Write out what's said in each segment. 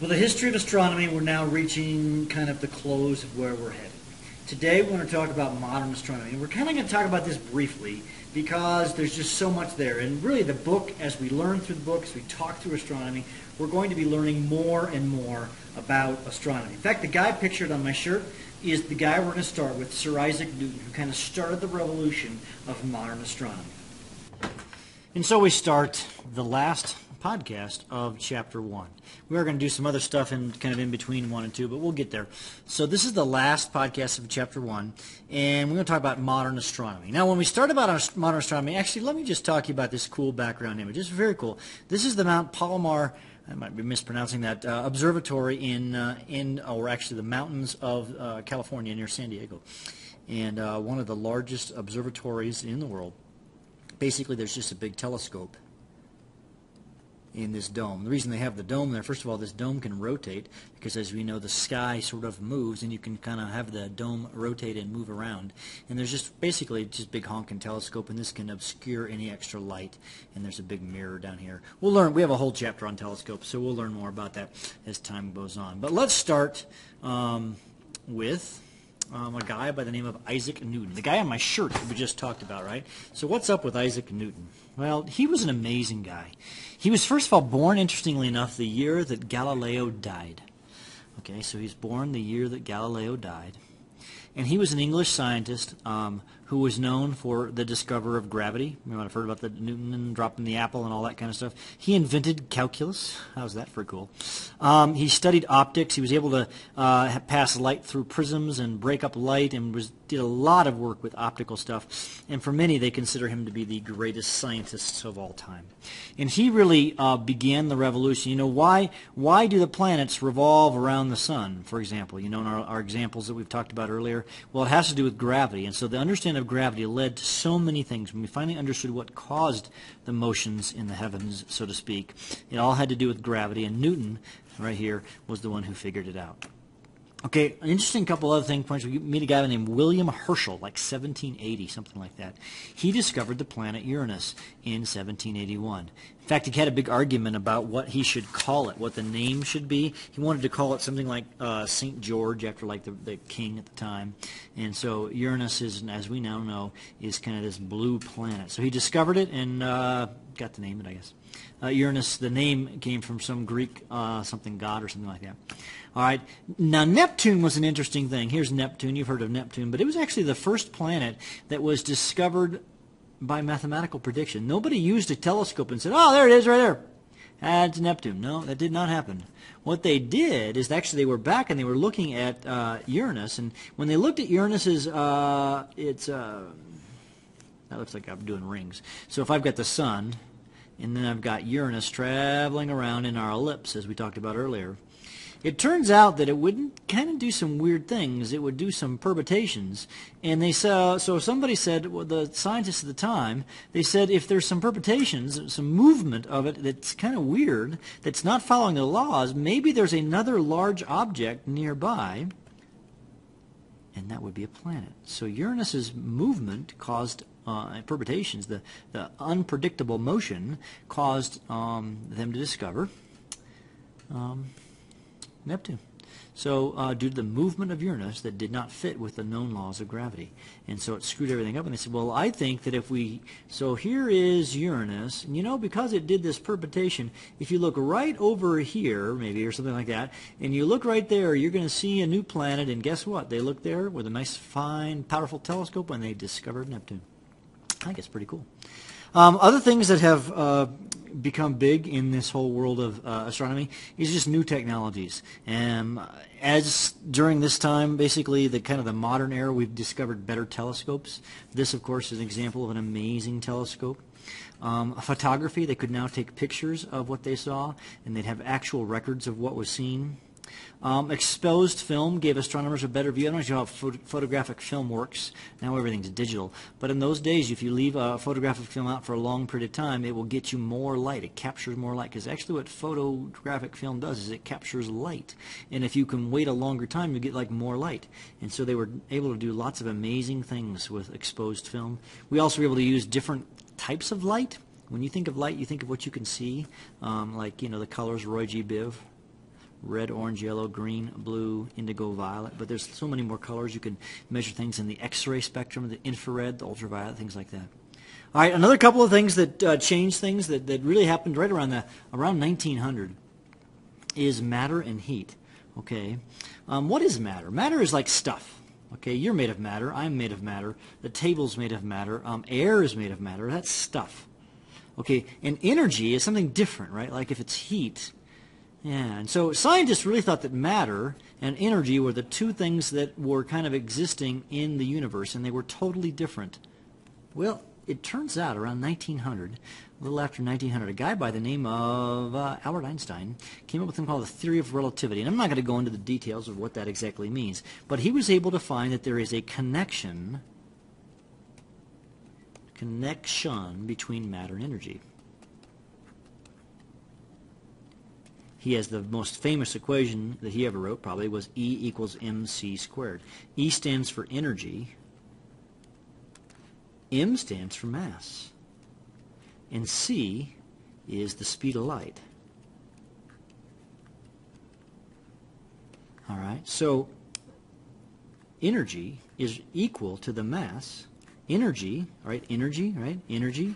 With the history of astronomy, we're now reaching kind of the close of where we're headed. Today, we're going to talk about modern astronomy. And we're kind of going to talk about this briefly because there's just so much there. And really, the book, as we learn through the book, as we talk through astronomy, we're going to be learning more and more about astronomy. In fact, the guy pictured on my shirt is the guy we're going to start with, Sir Isaac Newton, who kind of started the revolution of modern astronomy. And so we start the last podcast of chapter one. We are going to do some other stuff in kind of in between one and two, but we'll get there. So this is the last podcast of chapter one, and we're going to talk about modern astronomy. Now, when we start about modern astronomy, actually, let me just talk to you about this cool background image. It's very cool. This is the Mount Palomar. I might be mispronouncing that uh, observatory in uh, in or actually the mountains of uh, California near San Diego, and uh, one of the largest observatories in the world basically there's just a big telescope in this dome. The reason they have the dome there, first of all, this dome can rotate because as we know the sky sort of moves and you can kind of have the dome rotate and move around. And there's just basically just big honking telescope and this can obscure any extra light and there's a big mirror down here. We'll learn, we have a whole chapter on telescopes so we'll learn more about that as time goes on. But let's start um, with um, a guy by the name of Isaac Newton, the guy on my shirt that we just talked about, right? So what's up with Isaac Newton? Well, he was an amazing guy. He was first of all born, interestingly enough, the year that Galileo died. Okay, so he's born the year that Galileo died. And he was an English scientist um, who was known for the discoverer of gravity. You might have heard about the Newton and dropping the apple and all that kind of stuff. He invented calculus. How's that for cool? Um, he studied optics. He was able to uh, pass light through prisms and break up light and was did a lot of work with optical stuff. And for many, they consider him to be the greatest scientist of all time. And he really uh, began the revolution. You know, why, why do the planets revolve around the sun, for example? You know, in our, our examples that we've talked about earlier. Well, it has to do with gravity. And so the understanding of gravity led to so many things. When we finally understood what caused the motions in the heavens, so to speak, it all had to do with gravity, and Newton, right here, was the one who figured it out. Okay, an interesting couple other things points. We meet a guy named William Herschel, like 1780, something like that. He discovered the planet Uranus in 1781. In fact, he had a big argument about what he should call it, what the name should be. He wanted to call it something like uh, St. George, after like the, the king at the time. And so Uranus is, as we now know, is kind of this blue planet. So he discovered it and uh, got to name it, I guess. Uh, Uranus, the name came from some Greek uh, something god or something like that. All right. Now, Neptune was an interesting thing. Here's Neptune. You've heard of Neptune, but it was actually the first planet that was discovered by mathematical prediction. Nobody used a telescope and said, oh, there it is right there. That's Neptune. No, that did not happen. What they did is actually they were back and they were looking at uh, Uranus, and when they looked at Uranus's, uh, it's uh, that looks like I'm doing rings. So if I've got the sun, and then I've got Uranus traveling around in our ellipse, as we talked about earlier. It turns out that it would kind of do some weird things. It would do some perturbations. And they saw, so somebody said, well, the scientists at the time, they said if there's some perturbations, some movement of it that's kind of weird, that's not following the laws, maybe there's another large object nearby, and that would be a planet. So Uranus's movement caused uh, perturbations, the, the unpredictable motion, caused um, them to discover um, Neptune. So uh, due to the movement of Uranus that did not fit with the known laws of gravity. And so it screwed everything up. And they said, well, I think that if we, so here is Uranus, and you know, because it did this perturbation, if you look right over here, maybe, or something like that, and you look right there, you're going to see a new planet, and guess what? They looked there with a nice, fine, powerful telescope, and they discovered Neptune. I think it's pretty cool. Um, other things that have uh, become big in this whole world of uh, astronomy is just new technologies. And as during this time, basically the kind of the modern era, we've discovered better telescopes. This, of course, is an example of an amazing telescope. Um, photography, they could now take pictures of what they saw, and they'd have actual records of what was seen. Um, exposed film gave astronomers a better view. I don't know how phot photographic film works. Now everything's digital. But in those days, if you leave a photographic film out for a long period of time, it will get you more light. It captures more light. Because actually what photographic film does is it captures light. And if you can wait a longer time, you get like more light. And so they were able to do lots of amazing things with exposed film. We also were able to use different types of light. When you think of light, you think of what you can see, um, like, you know, the colors Roy G. Biv, red, orange, yellow, green, blue, indigo, violet. But there's so many more colors. You can measure things in the X-ray spectrum, the infrared, the ultraviolet, things like that. All right, another couple of things that uh, changed things that, that really happened right around the around 1900 is matter and heat. Okay, um, what is matter? Matter is like stuff. Okay, you're made of matter. I'm made of matter. The table's made of matter. Um, air is made of matter. That's stuff. Okay, and energy is something different, right? Like if it's heat. Yeah, and so scientists really thought that matter and energy were the two things that were kind of existing in the universe, and they were totally different. Well, it turns out around 1900, a little after 1900, a guy by the name of uh, Albert Einstein came up with something called the theory of relativity. And I'm not going to go into the details of what that exactly means, but he was able to find that there is a connection connection between matter and energy. He has the most famous equation that he ever wrote, probably, was E equals mc squared. E stands for energy. M stands for mass. And c is the speed of light. All right, so energy is equal to the mass energy, right? Energy, right? Energy.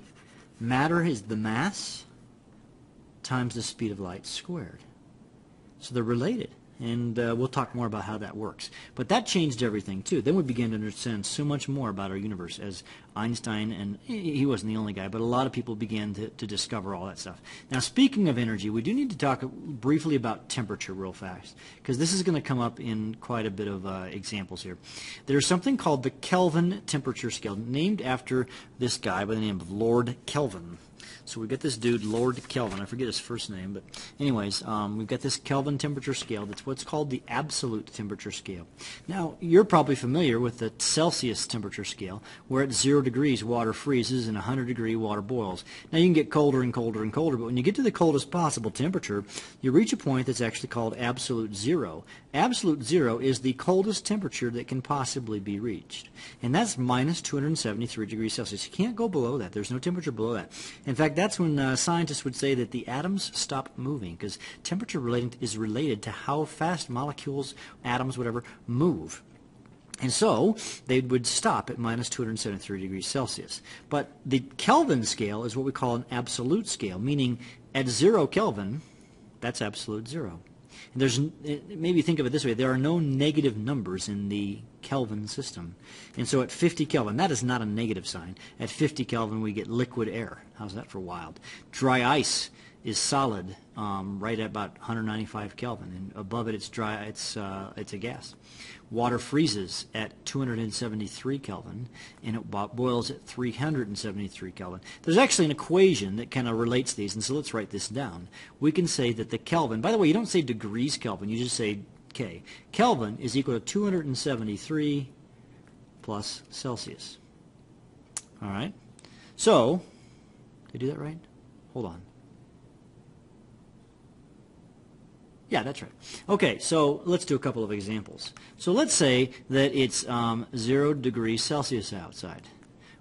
Matter is the mass times the speed of light squared. So they're related and uh, we'll talk more about how that works. But that changed everything too. Then we began to understand so much more about our universe as Einstein, and he wasn't the only guy, but a lot of people began to, to discover all that stuff. Now, speaking of energy, we do need to talk briefly about temperature real fast, because this is going to come up in quite a bit of uh, examples here. There's something called the Kelvin temperature scale, named after this guy by the name of Lord Kelvin. So we've got this dude, Lord Kelvin. I forget his first name, but anyways, um, we've got this Kelvin temperature scale. That's what's called the absolute temperature scale. Now, you're probably familiar with the Celsius temperature scale, where at zero degrees water freezes and 100 degree water boils. Now, you can get colder and colder and colder, but when you get to the coldest possible temperature, you reach a point that's actually called absolute zero. Absolute zero is the coldest temperature that can possibly be reached, and that's minus 273 degrees Celsius. You can't go below that. There's no temperature below that. In fact, that's when uh, scientists would say that the atoms stop moving because temperature relating is related to how fast molecules, atoms, whatever, move. And so they would stop at minus 273 degrees Celsius. But the Kelvin scale is what we call an absolute scale, meaning at zero Kelvin, that's absolute zero. There's maybe think of it this way: there are no negative numbers in the Kelvin system, and so at 50 Kelvin, that is not a negative sign. At 50 Kelvin, we get liquid air. How's that for wild? Dry ice is solid um, right at about 195 Kelvin, and above it it's dry. It's uh, it's a gas. Water freezes at 273 Kelvin, and it boils at 373 Kelvin. There's actually an equation that kind of relates these, and so let's write this down. We can say that the Kelvin. By the way, you don't say degrees Kelvin. You just say K. Kelvin is equal to 273 plus Celsius. All right. So, did I do that right? Hold on. Yeah, that's right. Okay, so let's do a couple of examples. So let's say that it's um, 0 degrees Celsius outside.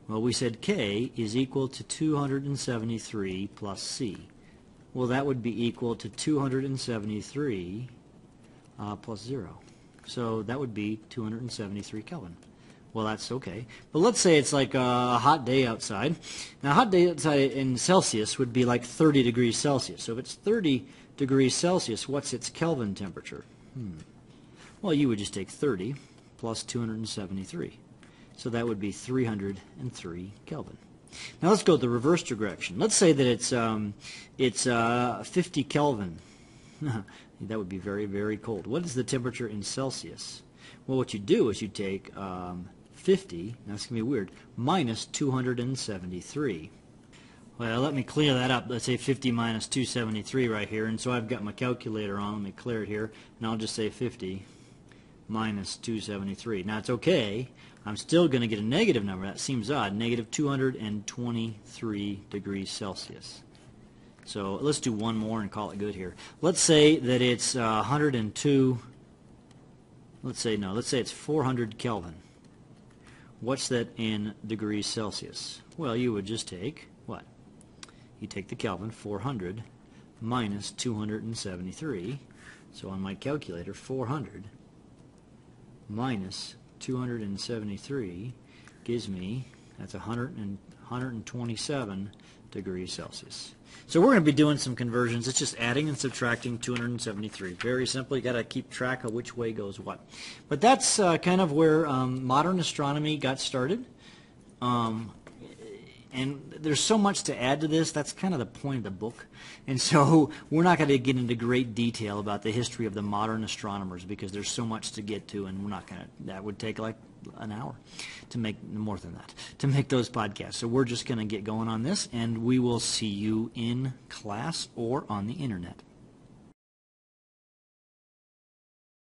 Well, we said K is equal to 273 plus C. Well, that would be equal to 273 uh, plus 0. So that would be 273 Kelvin. Well, that's okay. But let's say it's like a hot day outside. Now, a hot day outside in Celsius would be like 30 degrees Celsius. So if it's 30 degrees Celsius, what's its Kelvin temperature? Hmm. Well, you would just take 30 plus 273. So that would be 303 Kelvin. Now let's go the reverse direction. Let's say that it's um, it's uh, 50 Kelvin. that would be very, very cold. What is the temperature in Celsius? Well, what you do is you take um, 50, that's going to be weird, minus 273. Well, let me clear that up. Let's say 50 minus 273 right here. And so I've got my calculator on. Let me clear it here. And I'll just say 50 minus 273. Now, it's okay. I'm still going to get a negative number. That seems odd. Negative 223 degrees Celsius. So let's do one more and call it good here. Let's say that it's uh, 102. Let's say, no, let's say it's 400 Kelvin. What's that in degrees Celsius? Well, you would just take you take the Kelvin, 400 minus 273. So on my calculator, 400 minus 273 gives me, that's 100 and, 127 degrees Celsius. So we're going to be doing some conversions. It's just adding and subtracting 273. Very simple. You got to keep track of which way goes what. But that's uh, kind of where um, modern astronomy got started. Um, and there's so much to add to this. That's kind of the point of the book. And so we're not going to get into great detail about the history of the modern astronomers because there's so much to get to, and we're not going to. That would take like an hour to make more than that to make those podcasts. So we're just going to get going on this, and we will see you in class or on the internet.